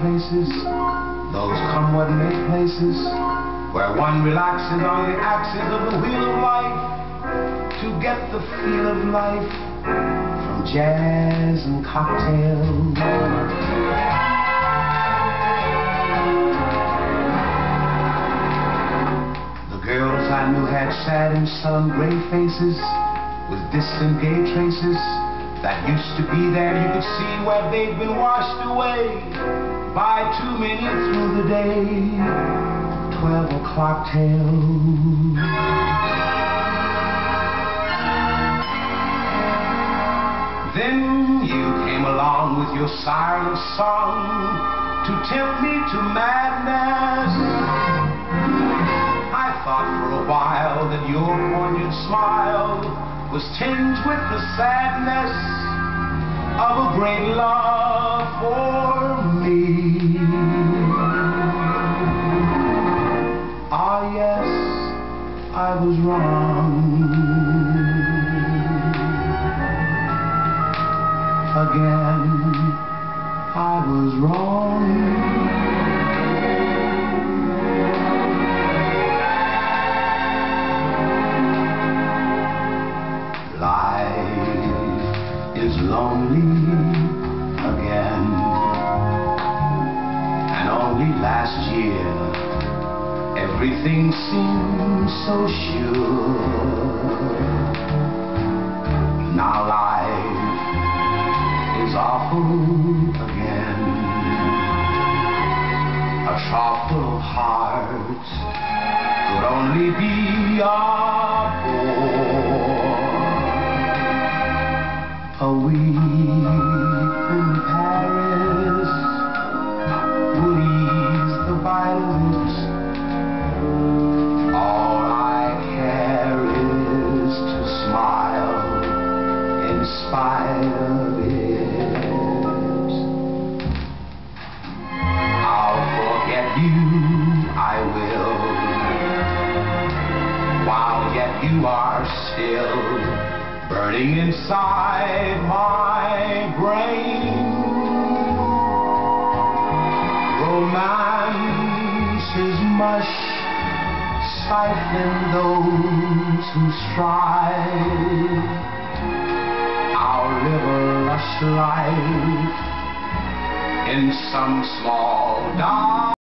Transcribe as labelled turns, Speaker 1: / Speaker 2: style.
Speaker 1: places, those come what may places, where one relaxes on the axis of the wheel of life to get the feel of life from jazz and cocktails. The girls I knew had sad and sullen gray faces with distant gay traces that used to be there. You could see where they'd been washed away by too many through the day. Twelve o'clock tales. Then you came along with your siren song to tempt me to madness. I thought for a while that your poignant smile was tinged with the sadness of a great love for me. Ah, yes, I was wrong. Again, I was wrong. Everything seemed so sure. Now life is awful again. A trough full of could only be a bore. A week in Paris you are still burning inside my brain. Romance is mush, stifling those who strive. I'll live a lush life in some small dark